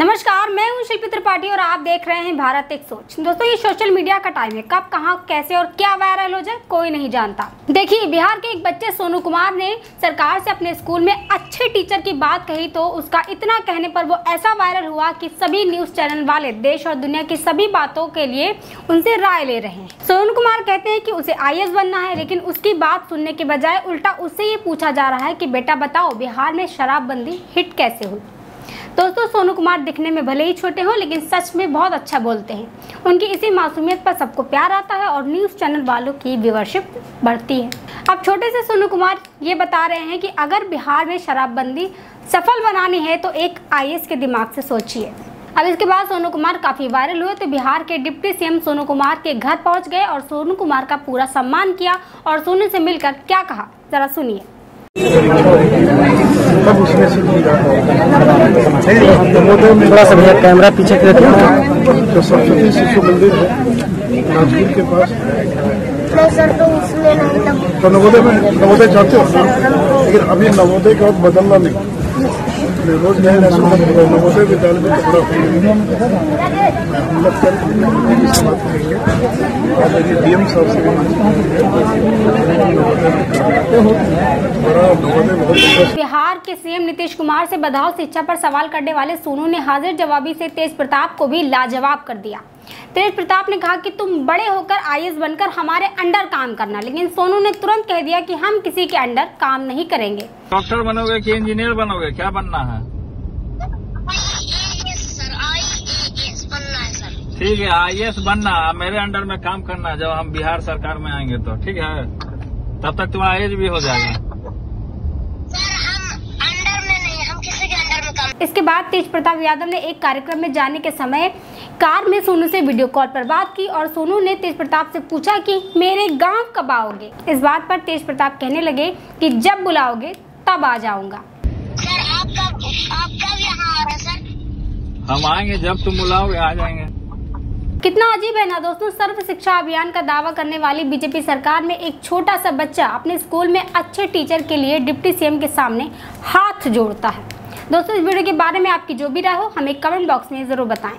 नमस्कार, मैं हूँ शिल्पी त्रिपाठी और आप देख रहे हैं भारत एक सोच। दोस्तों, ये सोशल मीडिया का टाइम है। कब, कहाँ, कैसे और क्या वायरल हो जाए, कोई नहीं जानता। देखिए, बिहार के एक बच्चे, सोनू कुमार ने सरकार से अपने स्कूल में अच्छे टीचर की बात कही तो उसका इतना कहने पर वो ऐसा वायरल हुआ कि सभी न्यूज़ चैनल वाले देश और दुनिया की सभी बातों के लिए उनसे राय ले रहे हैं। सोनू कुमार कहते हैं की उसे आई बनना है, लेकिन उसकी बात सुनने के बजाय उल्टा उससे ये पूछा जा रहा है की, बेटा, बताओ, बिहार में शराबबंदी हिट कैसे हुई? दोस्तों, सोनू कुमार दिखने में भले ही छोटे हों, लेकिन सच में बहुत अच्छा बोलते हैं। उनकी इसी मासूमियत पर सबको प्यार आता है और न्यूज़ चैनल वालों की व्यूवरशिप बढ़ती है। अब छोटे से सोनू कुमार ये बता रहे हैं कि अगर बिहार में शराबबंदी सफल बनानी है तो एक आई के दिमाग से सोचिए। अब इसके बाद सोनू कुमार काफ़ी वायरल हुए तो बिहार के डिप्टी सीएम सोनू कुमार के घर पहुँच गए और सोनू कुमार का पूरा सम्मान किया और सोनू से मिलकर क्या कहा? जरा सुनिए। तब उसमें से थोड़ा सा भैया कैमरा पीछे कर जो सरस्वती शिशु मंदिर है राजगीर के पास। सर तो उसमें तो नवोदय में नवोदय चाहते हो? लेकिन अभी नवोदय का बदलना नहीं। रोज नए नए नवोदय विद्यालय में कपड़ा हम लोग कल बात करेंगे और मेरी डीएम साहब से भी बिहार के सीएम नीतीश कुमार से बधाव शिक्षा पर सवाल करने वाले सोनू ने हाजिर जवाबी से तेज प्रताप को भी लाजवाब कर दिया। तेज प्रताप ने कहा कि तुम बड़े होकर आई बनकर हमारे अंडर काम करना लेकिन सोनू ने तुरंत कह दिया कि हम किसी के अंडर काम नहीं करेंगे। डॉक्टर बनोगे कि इंजीनियर बनोगे? क्या बनना है? सर आई बनना है सर। ठीक है आई एस बनना है। मेरे अंडर में काम करना है जब हम बिहार सरकार में आएँगे तो। ठीक है? तब तक तुम्हारा एज भी हो जाएगा सर हम अंडर में नहीं हम किसी के अंडर में काम इसके बाद तेज प्रताप यादव ने एक कार्यक्रम में जाने के समय कार में सोनू से वीडियो कॉल पर बात की और सोनू ने तेज प्रताप से पूछा कि मेरे गाँव कब आओगे? इस बात पर तेज प्रताप कहने लगे कि जब बुलाओगे तब आ जाऊँगा। सर आप कब आप कब यहाँ आ रहे सर? हम आएँगे जब तुम बुलाओगे आ जाएँगे। कितना अजीब है ना दोस्तों सर्व शिक्षा अभियान का दावा करने वाली बीजेपी सरकार में एक छोटा सा बच्चा अपने स्कूल में अच्छे टीचर के लिए डिप्टी सीएम के सामने हाथ जोड़ता है। दोस्तों, इस वीडियो के बारे में आपकी जो भी राय हो, हमें कमेंट बॉक्स में ज़रूर बताएँ।